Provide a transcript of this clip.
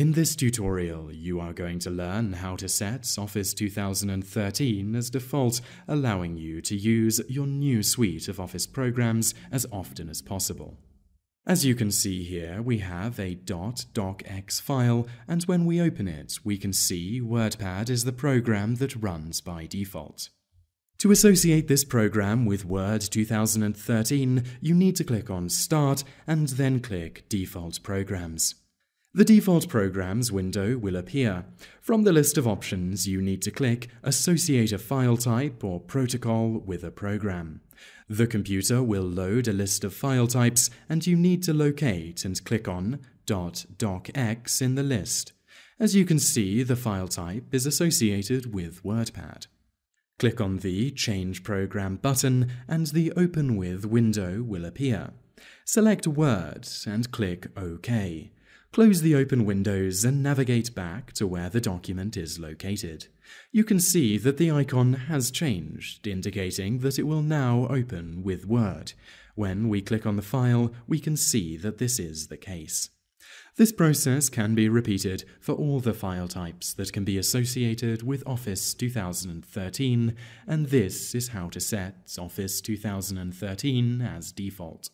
In this tutorial, you are going to learn how to set Office 2013 as default, allowing you to use your new suite of Office programs as often as possible. As you can see here, we have a .docx file, and when we open it, we can see WordPad is the program that runs by default. To associate this program with Word 2013, you need to click on Start and then click Default Programs. The default programs window will appear. From the list of options, you need to click Associate a file type or protocol with a program. The computer will load a list of file types and you need to locate and click on .docx in the list. As you can see, the file type is associated with WordPad. Click on the Change Program button and the Open With window will appear. Select Word and click OK. Close the open windows and navigate back to where the document is located. You can see that the icon has changed, indicating that it will now open with Word. When we click on the file, we can see that this is the case. This process can be repeated for all the file types that can be associated with Office 2013, and this is how to set Office 2013 as default.